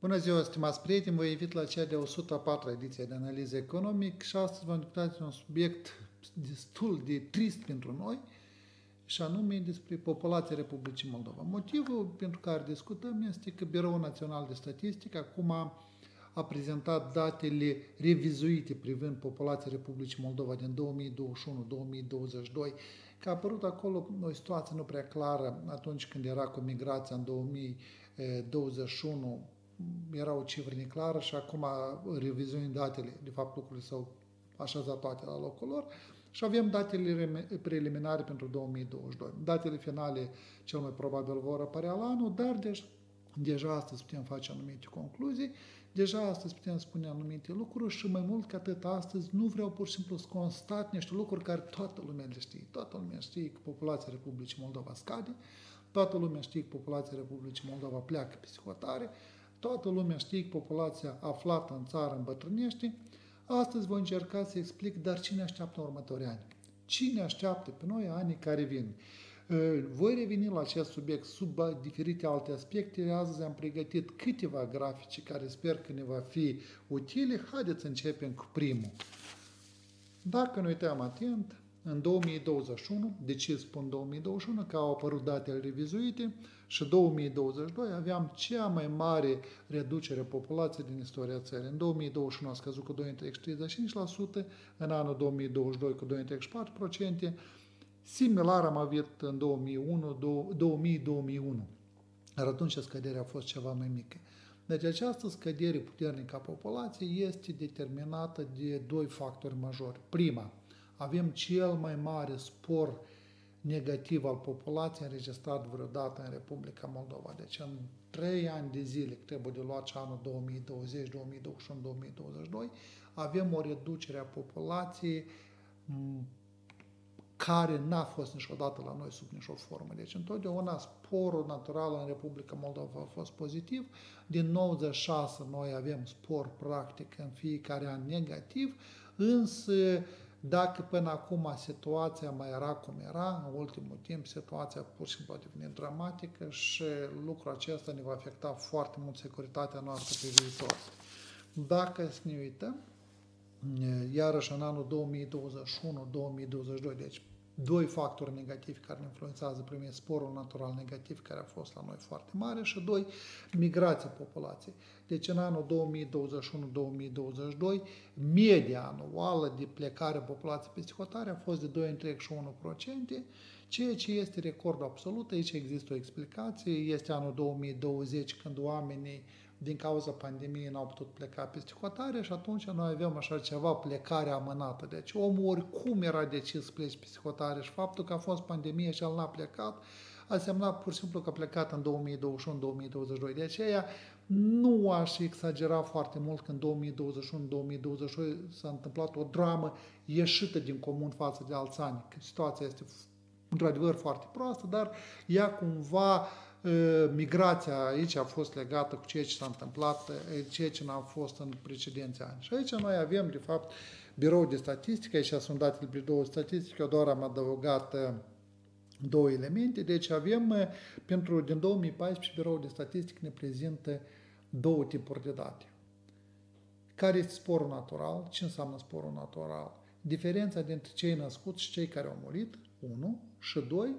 Bună ziua, stimați prieteni! Vă invit la cea de 104 ediție de analiză economic și astăzi vom discuta un subiect destul de trist pentru noi și anume despre populația Republicii Moldova. Motivul pentru care discutăm este că Biroul Național de Statistică acum a prezentat datele revizuite privind populația Republicii Moldova din 2021-2022, că a apărut acolo o situație nu prea clară atunci când era cu migrația în 2021 era o cifră neclară și acum revizuind datele, de fapt lucrurile s-au așezat toate la locul lor și avem datele preliminare pentru 2022. Datele finale cel mai probabil vor apărea la anul, dar deja, deja astăzi putem face anumite concluzii, deja astăzi putem spune anumite lucruri și mai mult ca atât astăzi nu vreau pur și simplu să constat niște lucruri care toată lumea le știe. Toată lumea știe că populația Republicii Moldova scade, toată lumea știe că populația Republicii Moldova pleacă pe hotare, Toată lumea știe că populația aflată în țară îmbătrânește. Astăzi voi încerca să explic, dar cine așteaptă următorii ani? Cine așteaptă pe noi anii care vin? Voi reveni la acest subiect sub diferite alte aspecte. Astăzi am pregătit câteva grafice care sper că ne va fi utile. Haideți să începem cu primul. Dacă ne uităm atent, în 2021, de ce spun 2021? Că au apărut datele revizuite și 2022 aveam cea mai mare reducere a populației din istoria țării. În 2021 a scăzut cu 2,35%, în anul 2022 cu 2,34%, similar am avut în 2000-2001, dar atunci scăderea a fost ceva mai mică. Deci această scădere puternică a populației este determinată de doi factori majori. Prima, avem cel mai mare spor negativ al populației înregistrat vreodată în Republica Moldova. Deci în trei ani de zile, trebuie de luat și anul 2020, 2021, 2022, avem o reducere a populației care n-a fost niciodată la noi sub nicio formă. Deci întotdeauna sporul natural în Republica Moldova a fost pozitiv. Din 96 noi avem spor practic în fiecare an negativ, însă dacă până acum situația mai era cum era, în ultimul timp situația pur și simplu a devenit dramatică și lucrul acesta ne va afecta foarte mult securitatea noastră pe viitor. Dacă să ne uităm, iarăși în anul 2021-2022, deci doi factori negativi care ne influențează. Primul sporul natural negativ care a fost la noi foarte mare și doi, migrația populației. Deci în anul 2021-2022, media anuală de plecare a populației peste hotare a fost de 2,1%, ceea ce este record absolut. Aici există o explicație. Este anul 2020 când oamenii din cauza pandemiei n-au putut pleca peste hotare și atunci noi avem așa ceva, plecare amânată. Deci omul oricum era decis să plece peste hotare și faptul că a fost pandemie și el n-a plecat, a semnat pur și simplu că a plecat în 2021-2022. De aceea nu aș exagera foarte mult că în 2021-2022 s-a întâmplat o dramă ieșită din comun față de alți ani. Că situația este într-adevăr foarte proastă, dar ea cumva migrația aici a fost legată cu ceea ce s-a întâmplat, ceea ce n-a fost în precedenții ani. Și aici noi avem, de fapt, birou de statistică, aici sunt datele birou de statistică, doar am adăugat două elemente, deci avem, pentru din 2014, birou de statistică ne prezintă două tipuri de date. Care este sporul natural? Ce înseamnă sporul natural? Diferența dintre cei născuți și cei care au murit, 1, și 2,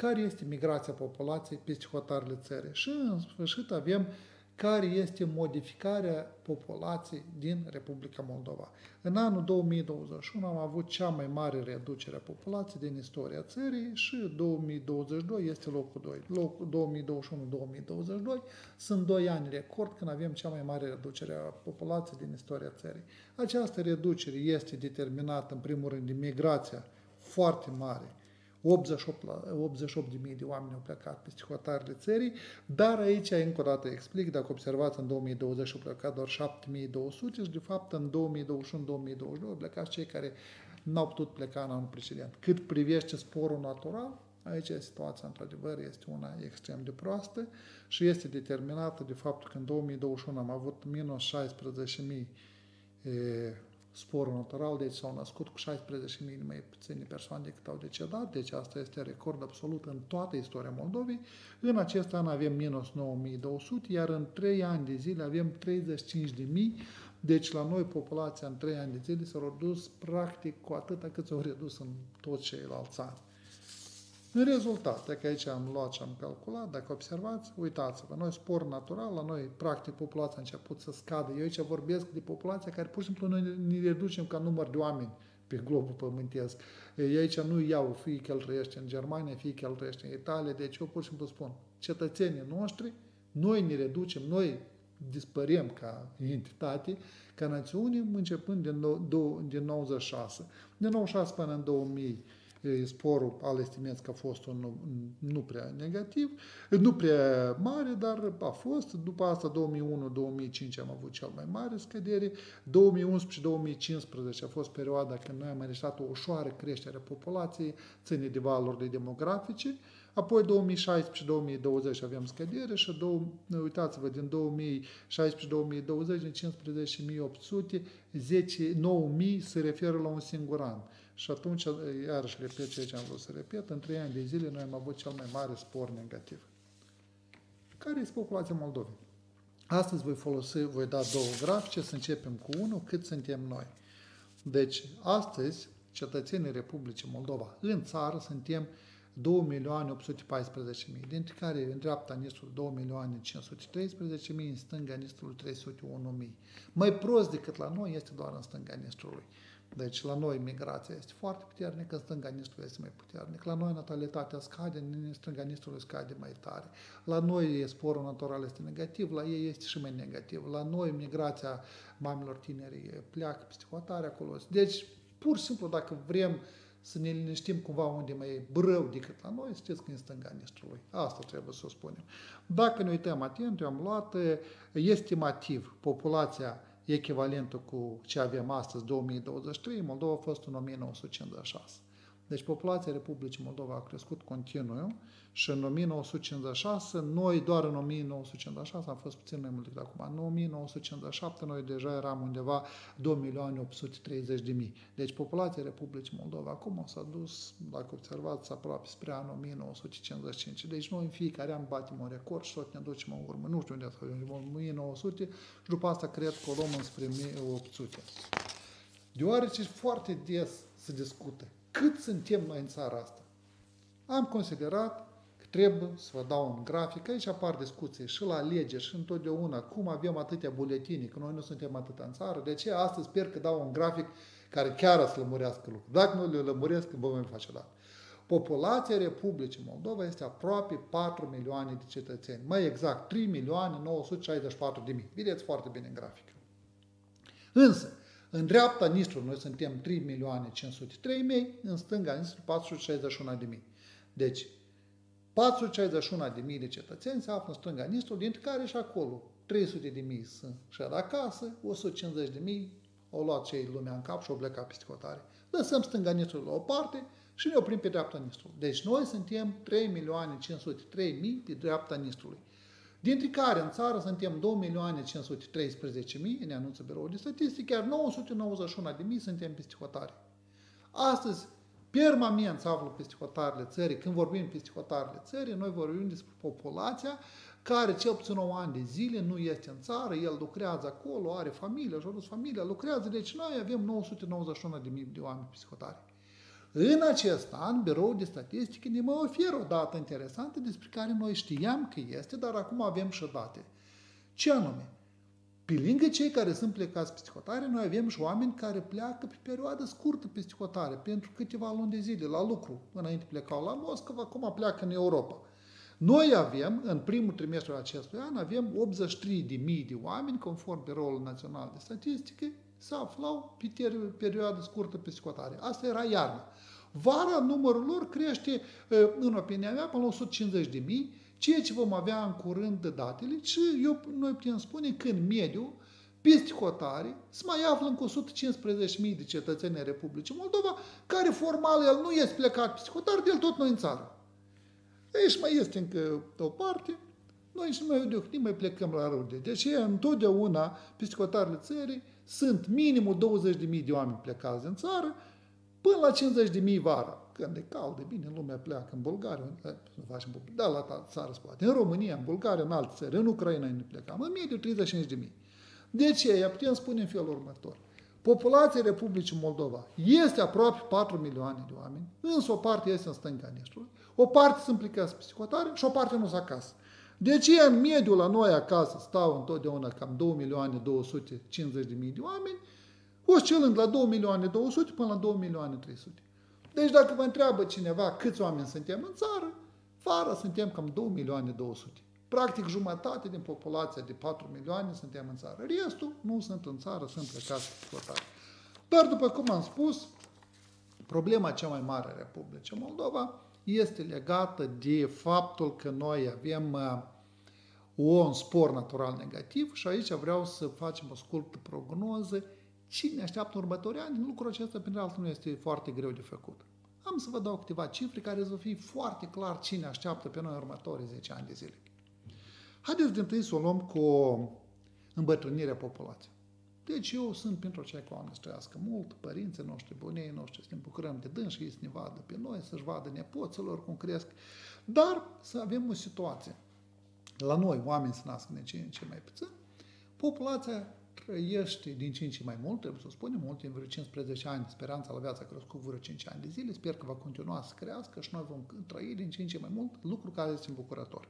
care este migrația populației peste hotarele țării. Și în sfârșit avem care este modificarea populației din Republica Moldova. În anul 2021 am avut cea mai mare reducere a populației din istoria țării și 2022 este locul 2. Locul 2021-2022 sunt doi ani record când avem cea mai mare reducere a populației din istoria țării. Această reducere este determinată în primul rând de migrația foarte mare 88, la, 88 de mii de oameni au plecat peste hotarele țării, dar aici încă o dată explic, dacă observați, în 2020 au plecat doar 7200 și de fapt în 2021-2022 au plecat cei care n-au putut pleca în anul precedent. Cât privește sporul natural, aici situația într-adevăr este una extrem de proastă și este determinată de faptul că în 2021 am avut minus 16.000 sporul natural, deci s-au născut cu 16.000 mai puține persoane decât au decedat, deci asta este record absolut în toată istoria Moldovei. În acest an avem minus 9.200, iar în 3 ani de zile avem 35.000, deci la noi populația în 3 ani de zile s-a redus practic cu atâta cât s-au redus în toți ceilalți ani. În rezultat, dacă aici am luat și am calculat, dacă observați, uitați-vă, noi spor natural, la noi, practic, populația a început să scadă. Eu aici vorbesc de populația care pur și simplu noi ne reducem ca număr de oameni pe globul pământesc. Ei aici nu iau fie că el trăiește în Germania, fie că el trăiește în Italia, deci eu pur și simplu spun, cetățenii noștri, noi ne reducem, noi dispărem ca entitate, ca națiune, începând din, din 96. Din 96 până în 2000, sporul al estimeți că a fost un nu prea negativ, nu prea mare, dar a fost. După asta 2001-2005 am avut cel mai mare scădere. 2011-2015 a fost perioada când noi am înregistrat o ușoară creștere a populației, ține de valurile demografice. Apoi 2016-2020 avem scădere și două, uitați-vă, din 2016-2020, din 15.800, 10, 9.000 se referă la un singur an. Și atunci, iarăși repet ceea ce am vrut să repet, în trei ani de zile noi am avut cel mai mare spor negativ. Care este populația Moldovei? Astăzi voi folosi, voi da două grafice, să începem cu unul, cât suntem noi. Deci, astăzi, cetățenii Republicii Moldova, în țară, suntem 2.814.000, dintre care în dreapta Nistrul 2.513.000, în stânga Nistrul 301.000. Mai prost decât la noi este doar în stânga Nistrului. Deci la noi migrația este foarte puternică, în stânga Nistrului este mai puternic. La noi natalitatea scade, în stânga Nistrului scade mai tare. La noi sporul natural este negativ, la ei este și mai negativ. La noi migrația mamelor tineri pleacă peste hotare acolo. Deci, pur și simplu, dacă vrem să ne liniștim cumva unde mai e brău decât la noi, știți că în stânga Nistrului. Asta trebuie să o spunem. Dacă ne uităm atent, eu am luat estimativ populația echivalentul cu ce avem astăzi, 2023, Moldova a fost în 1956. Deci populația Republicii Moldova a crescut continuu și în 1956, noi doar în 1956 am fost puțin mai mult decât acum. În 1957 noi deja eram undeva 2.830.000. Deci populația Republicii Moldova acum s-a dus, dacă observați, aproape spre anul 1955. Deci noi în fiecare an batem un record și tot ne ducem în urmă. Nu știu unde să 1900 și după asta cred că o luăm înspre 1800. Deoarece foarte des se discută cât suntem noi în țara asta. Am considerat că trebuie să vă dau un grafic. Aici apar discuții și la lege și întotdeauna cum avem atâtea buletini, că noi nu suntem atât în țară. De aceea astăzi sper că dau un grafic care chiar să lămurească lucruri. Dacă nu le lămuresc, vă voi face la. Populația Republicii Moldova este aproape 4 milioane de cetățeni. Mai exact, 3 milioane 964 de mii. Vedeți foarte bine în grafic. Însă, în dreapta Nistru noi suntem 3 milioane 503 mii, în stânga Nistru 461 de mii. Deci, 461 de mii de cetățeni se află în stânga Nistru, dintre care și acolo 300 de mii sunt și acasă, 150 de mii au luat cei lumea în cap și au plecat peste hotare. Lăsăm stânga Nistru la o parte și ne oprim pe dreapta Nistru. Deci noi suntem 3 milioane 503 mii de dreapta Nistrului dintre care în țară suntem 2.513.000, ne anunță Biroul de Statistică, iar 991.000 suntem peste hotare. Astăzi, permanent se află peste hotarele țării. Când vorbim peste hotarele țării, noi vorbim despre populația care cel puțin 9 ani de zile nu este în țară, el lucrează acolo, are familie, și-a dus familia, lucrează, deci noi avem 991.000 de oameni peste hotare. În acest an, Biroul de Statistică ne mai oferă o dată interesantă despre care noi știam că este, dar acum avem și date. Ce anume? Pe lângă cei care sunt plecați pe hotare, noi avem și oameni care pleacă pe perioadă scurtă pe hotare, pentru câteva luni de zile, la lucru. Înainte plecau la Moscova, acum pleacă în Europa. Noi avem, în primul trimestru acestui an, avem 83.000 de oameni, conform Biroul Național de Statistică, se aflau pe perioadă scurtă pe scotare. Asta era iarna. Vara numărul lor crește, în opinia mea, până la 150 de mii, ceea ce vom avea în curând de datele și eu, noi putem spune că în mediu, peste hotare, se mai află încă 115.000 de cetățeni ai Republicii Moldova, care formal el nu este plecat peste hotare, el tot noi în țară. Aici mai este încă o parte, Noi și mai odihnim, mai plecăm la rude. Deci întotdeauna peste hotărârile țării sunt minimul 20.000 de oameni plecați în țară, până la 50.000 vara. Când e cald, de bine, lumea pleacă în Bulgaria, nu facem da, la țară se poate. În România, în Bulgaria, în alte țări, în Ucraina ne plecam, în mediu 35.000. De ce? Putem spune în felul următor. Populația Republicii Moldova este aproape 4 milioane de oameni, însă o parte este în stânga Nistrului, o parte sunt plecați pe psihotare și o parte nu sunt acasă. De ce în mediul la noi acasă stau întotdeauna cam 2 milioane 250 de mii de oameni, oscilând la 2 milioane 200 până la 2 milioane 300. Deci dacă vă întreabă cineva câți oameni suntem în țară, vară suntem cam 2 milioane 200. Practic jumătate din populația de 4 milioane suntem în țară. Restul nu sunt în țară, sunt plecați pe hotare. Dar după cum am spus, problema cea mai mare a Republicii Moldova este legată de faptul că noi avem uh, un spor natural negativ și aici vreau să facem o scurtă prognoză cine așteaptă următorii ani. Lucrul acesta, pentru altul, nu este foarte greu de făcut. Am să vă dau câteva cifre care să fie foarte clar cine așteaptă pe noi următorii 10 ani de zile. Haideți din tâi să o luăm cu îmbătrânirea populației. Deci eu sunt pentru cei care oameni să trăiască mult, părinții noștri, bunii noștri, să ne bucurăm de dâns și ei să ne vadă pe noi, să-și vadă nepoților cum cresc, dar să avem o situație. La noi, oameni să nască din ce în ce mai puțin, populația trăiește din ce în ce mai mult, trebuie să spunem, mult în vreo 15 ani, speranța la viață a crescut vreo 5 ani de zile, sper că va continua să crească și noi vom trăi din ce în ce mai mult, lucru care este îmbucurător.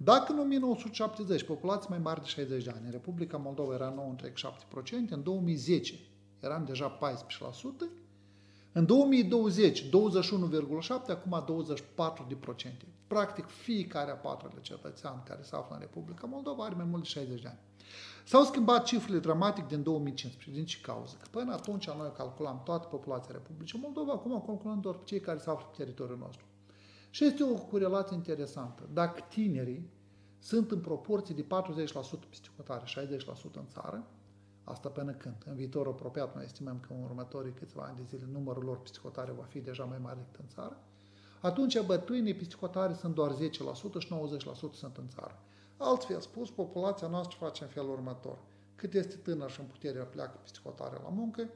Dacă în 1970 populația mai mare de 60 de ani, în Republica Moldova era 9,7%, în 2010 eram deja 14%, în 2020 21,7%, acum 24%. Practic fiecare a patrulea cetățean care se află în Republica Moldova are mai mult de 60 de ani. S-au schimbat cifrele dramatic din 2015. Din ce cauză? Că până atunci noi calculam toată populația Republicii Moldova, acum calculăm doar pe cei care se află pe teritoriul nostru. Și este o corelație interesantă. Dacă tinerii sunt în proporție de 40% psihotare, 60% în țară, asta până când? În viitorul apropiat noi estimăm că în următorii câțiva ani de zile numărul lor psihotare va fi deja mai mare decât în țară, atunci bătrânii psihotare sunt doar 10% și 90% sunt în țară. Altfel spus, populația noastră face în felul următor. Cât este tânăr și în putere pleacă psihotare la muncă,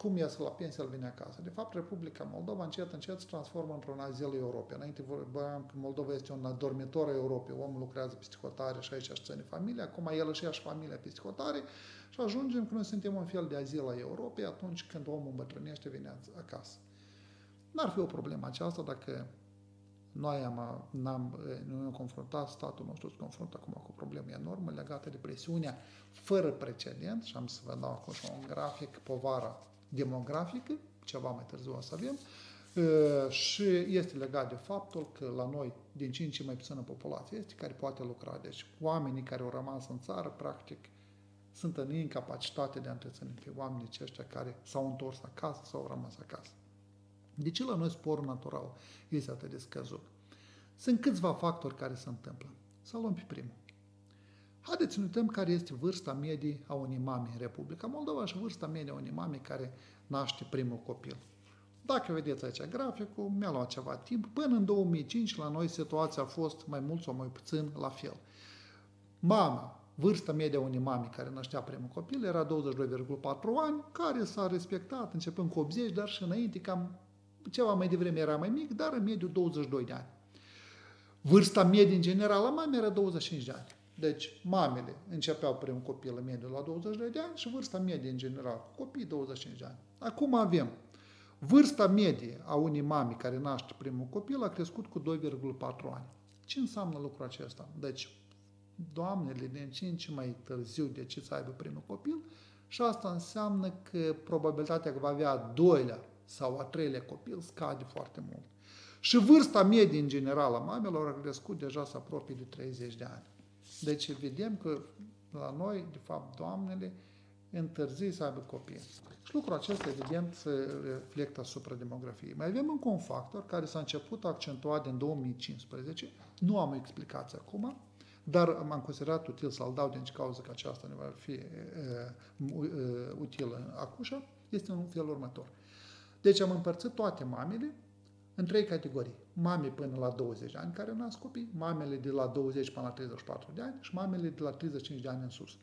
cum iasă la pensie, el vine acasă. De fapt, Republica Moldova încet, încet se transformă într-un azil Europei. Înainte vorbeam că Moldova este un dormitor Europei. Omul lucrează pe hotare și aici își ține familia. Acum el își ia și familia pe hotare și ajungem că noi suntem un fel de azil a Europei atunci când omul îmbătrânește, vine acasă. N-ar fi o problemă aceasta dacă noi am, n-am, nu am confruntat, statul nostru se confruntă acum cu probleme enorme legate de presiunea fără precedent și am să vă dau acum un grafic, povara demografică, ceva mai târziu o să avem, și este legat de faptul că la noi din 5 mai puțină populație este care poate lucra. Deci oamenii care au rămas în țară, practic, sunt în incapacitate de a întreține pe oamenii aceștia care s-au întors acasă sau au rămas acasă. De ce la noi sporul natural este atât de scăzut? Sunt câțiva factori care se întâmplă. Să luăm pe primul. Haideți să ne uităm care este vârsta medie a unei mame în Republica Moldova și vârsta medie a unei mame care naște primul copil. Dacă vedeți aici graficul, mi-a luat ceva timp. Până în 2005 la noi situația a fost mai mult sau mai puțin la fel. Mama, vârsta medie a unei mame care năștea primul copil era 22,4 ani, care s-a respectat începând cu 80, dar și înainte cam ceva mai devreme era mai mic, dar în mediu 22 de ani. Vârsta medie în general a mamei era 25 de ani. Deci, mamele începeau primul copil în mediu la 22 de ani și vârsta medie în general, copii 25 de ani. Acum avem vârsta medie a unei mame care naște primul copil a crescut cu 2,4 ani. Ce înseamnă lucrul acesta? Deci, doamnele din ce în ce mai târziu de ce să aibă primul copil și asta înseamnă că probabilitatea că va avea a doilea sau a treilea copil scade foarte mult. Și vârsta medie în general a mamelor a crescut deja să apropie de 30 de ani. Deci vedem că la noi, de fapt, doamnele întârzi să aibă copii. Și lucrul acesta, evident, se reflectă asupra demografiei. Mai avem încă un factor care s-a început a accentua din 2015, nu am o explicație acum, dar m-am considerat util să-l dau din cauza că aceasta ne va fi uh, uh, utilă acușa, este în felul următor. Deci am împărțit toate mamele în trei categorii. Mame până la 20 de ani care nasc copii, mamele de la 20 până la 34 de ani și mamele de la 35 de ani în sus.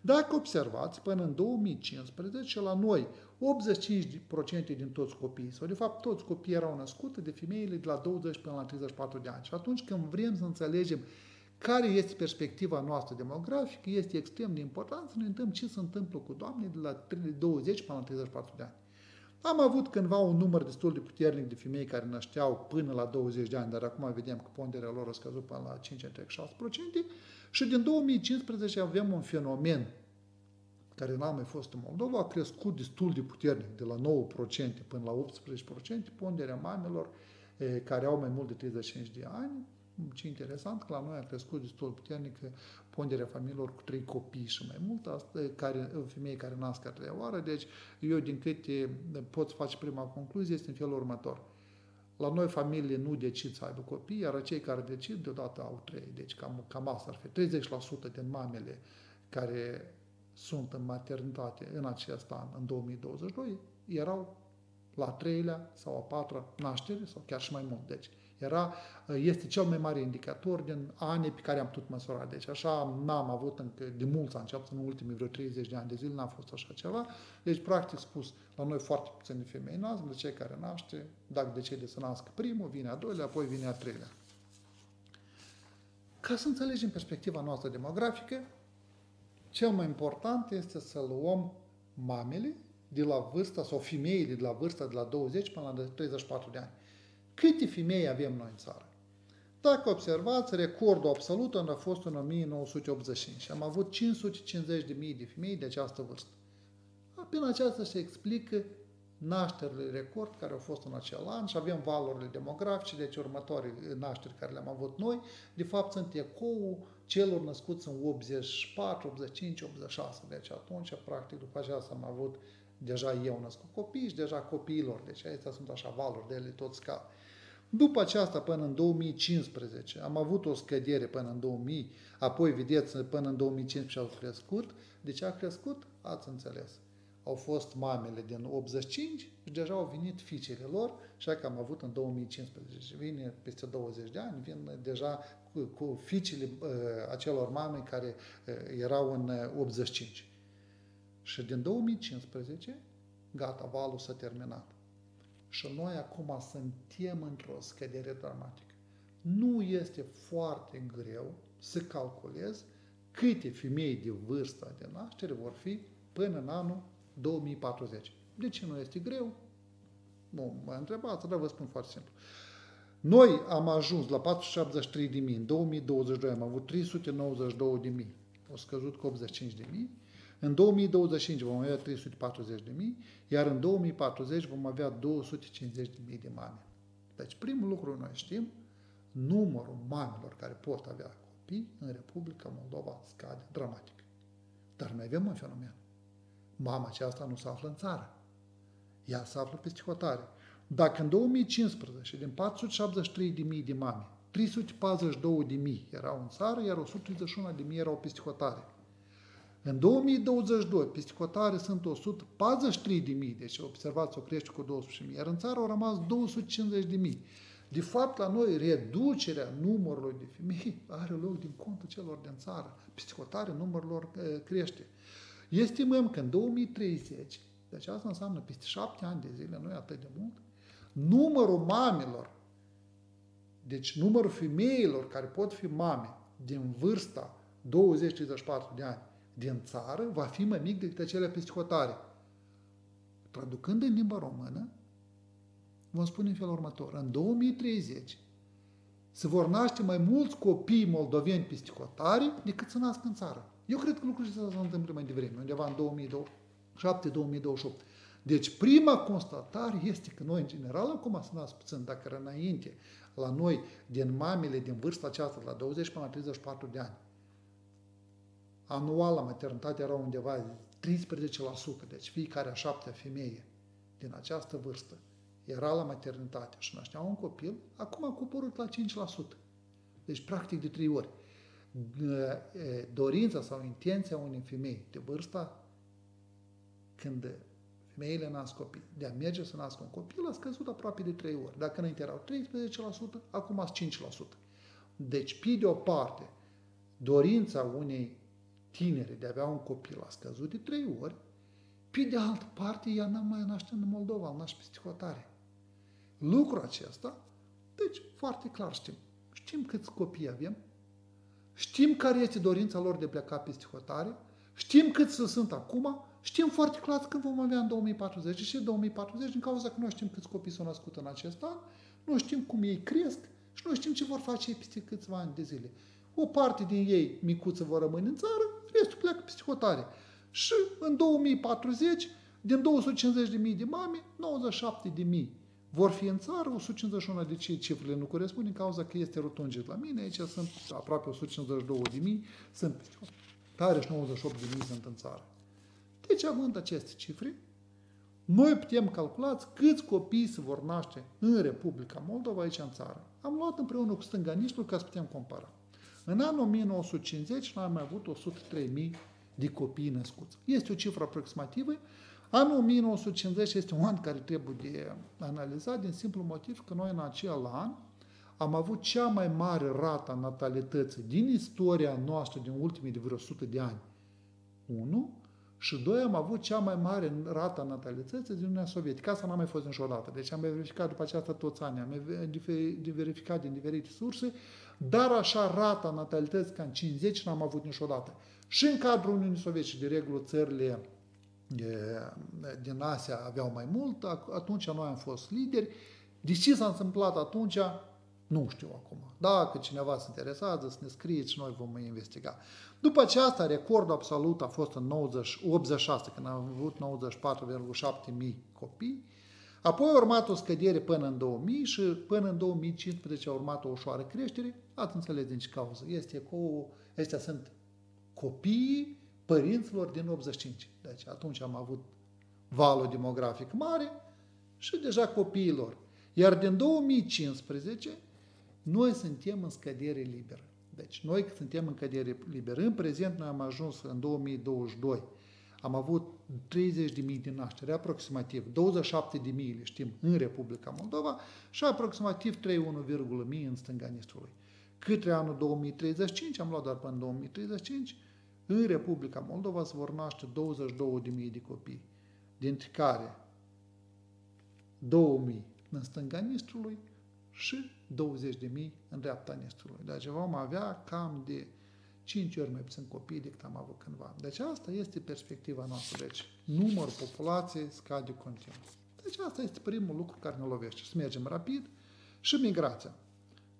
Dacă observați, până în 2015, la noi, 85% din toți copiii, sau de fapt toți copiii erau născuți de femeile de la 20 până la 34 de ani. Și atunci când vrem să înțelegem care este perspectiva noastră demografică, este extrem de important să ne întâmplă ce se întâmplă cu doamne de la 20 până la 34 de ani. Am avut cândva un număr destul de puternic de femei care nășteau până la 20 de ani, dar acum vedem că ponderea lor a scăzut până la 5,6% și din 2015 avem un fenomen care n-a mai fost în Moldova, a crescut destul de puternic, de la 9% până la 18%, ponderea mamelor care au mai mult de 35 de ani, ce interesant că la noi a crescut destul puternic ponderea familiilor cu trei copii și mai mult, asta, care, femei care nasc a treia oară, deci eu din câte pot face prima concluzie este în felul următor. La noi familiile nu decid să aibă copii, iar cei care decid deodată au trei. Deci cam, cam asta ar fi. 30% din mamele care sunt în maternitate în acest an, în 2022, erau la treilea sau a patra naștere sau chiar și mai mult. Deci era, este cel mai mare indicator din anii pe care am putut măsura. Deci așa n-am avut încă de mult, a început în ultimii vreo 30 de ani de zile, n-a fost așa ceva. Deci, practic spus, la noi foarte puțini femei nasc, de cei care naște, dacă decide să nască primul, vine a doilea, apoi vine a treilea. Ca să înțelegem perspectiva noastră demografică, cel mai important este să luăm mamele de la vârsta, sau femeile de la vârsta de la 20 până la 34 de ani. Câte femei avem noi în țară? Dacă observați, recordul absolut a fost în 1985. Am avut 550.000 de femei de această vârstă. Prin aceasta se explică nașterile record care au fost în acel an și avem valorile demografice, deci următoare nașteri care le-am avut noi, de fapt sunt ecou celor născuți în 84, 85, 86. Deci atunci, practic, după aceea am avut deja eu născut copii și deja copiilor. Deci acestea sunt așa valori de ele tot scad. După aceasta, până în 2015, am avut o scădere până în 2000, apoi, vedeți, până în 2015 au crescut. De ce a crescut? Ați înțeles. Au fost mamele din 85 și deja au venit fiicele lor, și că am avut în 2015. Vine peste 20 de ani, vin deja cu, cu fiicele uh, acelor mame care uh, erau în 85. Uh, și din 2015, gata, valul s-a terminat. Și noi acum suntem într-o scădere dramatică. Nu este foarte greu să calculez câte femei de vârstă de naștere vor fi până în anul 2040. De ce nu este greu? Nu mă întrebați, dar vă spun foarte simplu. Noi am ajuns la 473 de mii, în 2022 am avut 392 de mii, au scăzut cu 85 de mii, în 2025 vom avea 340 de mii, iar în 2040 vom avea 250 de mii de mame. Deci primul lucru noi știm, numărul mamelor care pot avea copii în Republica Moldova scade dramatic. Dar noi avem un fenomen. Mama aceasta nu se află în țară. Ea se află pe hotare. Dacă în 2015, din 473 de mii de mame, 342 de mii erau în țară, iar 131 de mii erau peste hotare. În 2022, peste hotare sunt 143 de mii, deci observați, o crește cu 200 mii, iar în țară au rămas 250 de mii. De fapt, la noi, reducerea numărului de femei are loc din contul celor din țară. Peste hotare, numărul lor crește. Estimăm că în 2030, deci asta înseamnă peste șapte ani de zile, nu e atât de mult, numărul mamelor, deci numărul femeilor care pot fi mame din vârsta 20-34 de ani din țară va fi mai mic decât acele peste hotare. Traducând în limba română, vom spune în felul următor. În 2030 se vor naște mai mulți copii moldoveni peste hotare decât să nască în țară. Eu cred că lucrurile astea se întâmplă mai devreme, undeva în 2027-2028. Deci prima constatare este că noi, în general, acum să nasc puțin, dacă era înainte, la noi, din mamele din vârsta aceasta, la 20 până la 34 de ani, anual la maternitate era undeva 13%, deci fiecare a șaptea femeie din această vârstă era la maternitate și năștea un copil, acum a coborât la 5%. Deci practic de trei ori. Dorința sau intenția unei femei de vârsta când femeile nasc copii. De a merge să nască un copil a scăzut aproape de 3 ori. Dacă înainte erau 13%, acum sunt 5%. Deci, pe de o parte, dorința unei tinere de a avea un copil a scăzut de 3 ori, pe de altă parte, ea nu mai naște în Moldova, naște peste hotare. Lucrul acesta, deci, foarte clar știm. Știm câți copii avem, știm care este dorința lor de a pleca peste hotare, știm cât să sunt acum, știm foarte clar când vom avea în 2040 și 2040 din cauza că nu știm câți copii s-au născut în acest an, nu știm cum ei cresc și nu știm ce vor face ei peste câțiva ani de zile. O parte din ei, micuță, vor rămâne în țară, restul pleacă peste hotare. Și în 2040, din 250.000 de mame, 97.000 vor fi în țară, 151 de cei cifrele nu corespund din cauza că este rotungit la mine, aici sunt aproape 152.000, sunt peste tare și 98.000 sunt în țară. Deci, având aceste cifre, noi putem calcula câți copii se vor naște în Republica Moldova, aici în țară. Am luat împreună cu stânganistul ca să putem compara. În anul 1950 noi am mai avut 103.000 de copii născuți. Este o cifră aproximativă. Anul 1950 este un an care trebuie de analizat din simplu motiv că noi în acel an am avut cea mai mare rată a natalității din istoria noastră din ultimii de vreo 100 de ani. 1. Și doi, am avut cea mai mare rată a natalității din Uniunea Sovietică. Asta n-a mai fost niciodată. Deci am verificat după aceasta toți anii. Am verificat din diferite surse, dar așa rata natalității ca în 50 n-am avut niciodată. Și în cadrul Uniunii Sovietice, de regulă, țările din Asia aveau mai mult, atunci noi am fost lideri. De ce s-a întâmplat atunci? Nu știu acum. Dacă cineva se interesează, să ne scrieți și noi vom investiga. După aceasta, recordul absolut a fost în 90, 86, când am avut 94,7 mii copii. Apoi a urmat o scădere până în 2000 și până în 2015 a urmat o ușoară creștere. Ați înțeles din ce cauză. Este cu, astea sunt copiii părinților din 85. Deci atunci am avut valul demografic mare și deja copiilor. Iar din 2015 noi suntem în scădere liberă. Deci noi suntem în cădere liberă. În prezent noi am ajuns în 2022 am avut 30.000 de naștere, aproximativ 27.000 le știm în Republica Moldova și aproximativ 31,1 în stânga Nistrului. Către anul 2035, am luat doar până în 2035, în Republica Moldova se vor naște 22.000 de copii, dintre care 2.000 în stânga Nistrului și 20.000 în dreapta Nistrului. Deci vom avea cam de 5 ori mai puțin copii decât am avut cândva. Deci asta este perspectiva noastră. Deci numărul populației scade continuu. Deci asta este primul lucru care ne lovește. Să mergem rapid și migrația.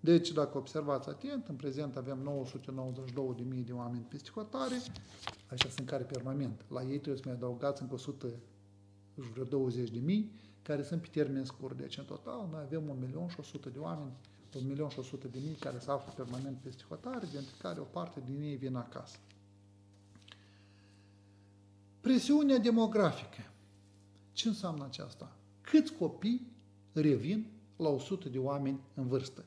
Deci, dacă observați atent, în prezent avem 992.000 de oameni peste hotare, aici sunt care permanent. La ei trebuie să mai adăugați încă 100, vreo 20.000 care sunt pe termen scurt. Deci, în total, noi avem 1.100.000 de oameni 1 milion și 100 de mii care se află permanent peste hotare, dintre care o parte din ei vin acasă. Presiunea demografică. Ce înseamnă aceasta? Câți copii revin la 100 de oameni în vârstă?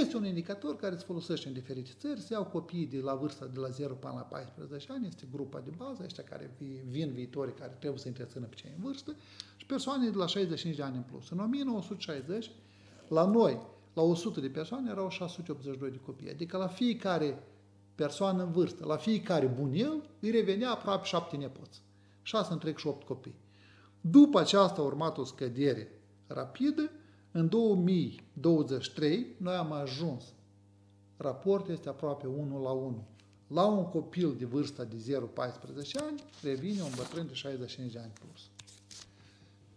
Este un indicator care se folosește în diferite țări, se iau copiii de la vârsta de la 0 până la 14 ani, este grupa de bază, ăștia care vin viitorii, care trebuie să întrețină pe cei în vârstă, și persoane de la 65 de ani în plus. În 1960, la noi, la 100 de persoane erau 682 de copii. Adică la fiecare persoană în vârstă, la fiecare bunel, îi revenea aproape 7 nepoți. 6 întreg și 8 copii. După aceasta a urmat o scădere rapidă. În 2023 noi am ajuns, raportul este aproape 1 la 1. La un copil de vârsta de 0-14 ani revine un bătrân de 65 de ani plus.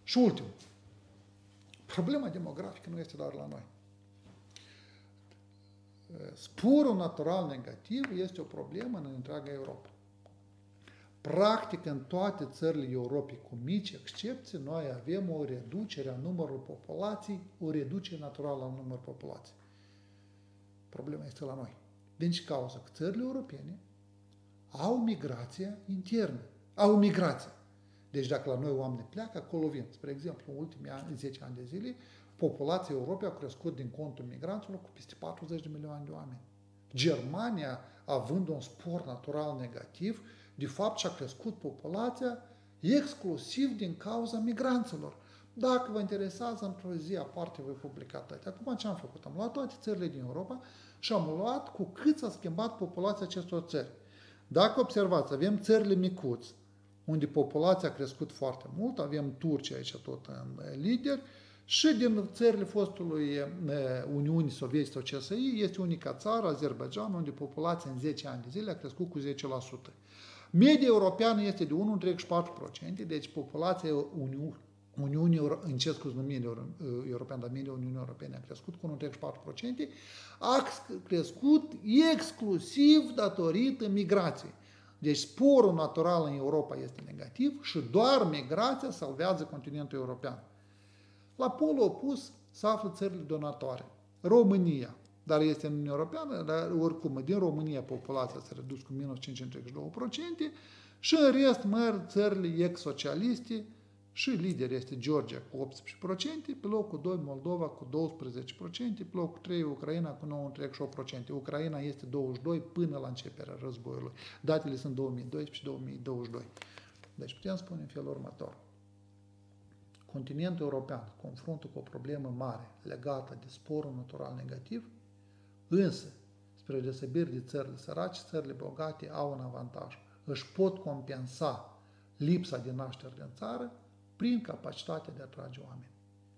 Și ultimul, problema demografică nu este doar la noi. Sporul natural negativ este o problemă în întreaga Europa. Practic, în toate țările Europei, cu mici excepții, noi avem o reducere a numărului populației, o reducere naturală a numărului populației. Problema este la noi. Din ce cauză? Că țările europene au migrație internă, au migrație. Deci dacă la noi oamenii pleacă, acolo vin. Spre exemplu, în ultimii ani, 10 ani de zile, populația Europei a crescut din contul migranților cu peste 40 de milioane de oameni. Germania, având un spor natural negativ, de fapt și-a crescut populația exclusiv din cauza migranților. Dacă vă interesează, într-o zi aparte voi publica toate. Acum ce am făcut? Am luat toate țările din Europa și am luat cu cât s-a schimbat populația acestor țări. Dacă observați, avem țările micuți, unde populația a crescut foarte mult, avem Turcia aici tot în lider, și din țările fostului Uniunii Sovietice sau CSI este unica țară, Azerbaijan, unde populația în 10 ani de zile a crescut cu 10%. Media europeană este de 1,4%, deci populația Uni Uniunii, în ce scuz numire european, dar media Uniunii Europene a crescut cu 1,4%, a crescut exclusiv datorită migrației. Deci sporul natural în Europa este negativ și doar migrația salvează continentul european. La polul opus se află țările donatoare. România, dar este în Uniunea Europeană, dar oricum, din România populația s-a redus cu minus 5,2% și în rest măr țările ex-socialiste și lider este Georgia cu 18%, pe locul 2 Moldova cu 12%, pe locul 3 Ucraina cu 9,8%. Ucraina este 22 până la începerea războiului. Datele sunt 2012-2022. Deci putem spune în felul următor. Continentul european confruntă cu o problemă mare legată de sporul natural negativ, însă, spre deosebire de țările sărace, țările bogate au un avantaj. Își pot compensa lipsa de naștere din țară prin capacitatea de a atrage oameni.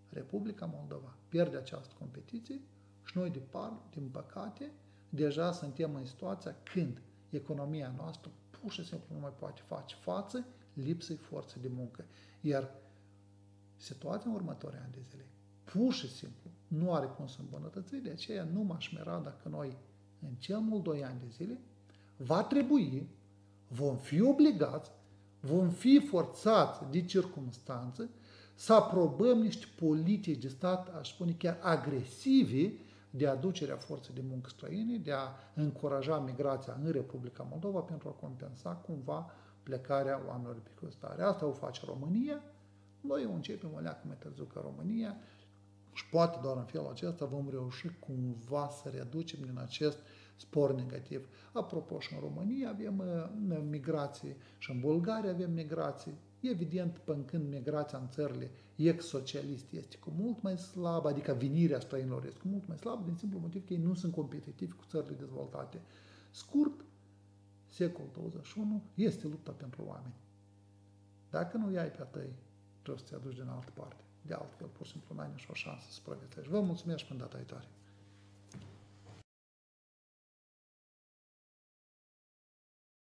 Republica Moldova pierde această competiție și noi, de par, din păcate, deja suntem în situația când economia noastră pur și simplu nu mai poate face față lipsei forței de muncă. Iar situația în următorii ani de zile pur și simplu nu are cum să îmbunătăți, de aceea nu m-aș mira dacă noi în cel mult 2 ani de zile va trebui, vom fi obligați, vom fi forțați de circunstanțe să aprobăm niște politici de stat, aș spune chiar agresive, de aducerea forței de muncă străine, de a încuraja migrația în Republica Moldova pentru a compensa cumva plecarea oamenilor pe costare. Asta o face România, noi o începem o leacă mai târziu ca România și poate doar în felul acesta vom reuși cumva să reducem din acest spor negativ. Apropo, și în România avem uh, migrații și în Bulgaria avem migrații. Evident, până când migrația în țările ex-socialiste este cu mult mai slabă, adică venirea străinilor este cu mult mai slabă, din simplu motiv că ei nu sunt competitivi cu țările dezvoltate. Scurt, secolul 21 este lupta pentru oameni. Dacă nu i-ai pe tăi, trebuie să te aduci din altă parte. De altfel, pur și simplu, n-ai nicio șansă să supraviețuiești. Vă mulțumesc și până data viitoare.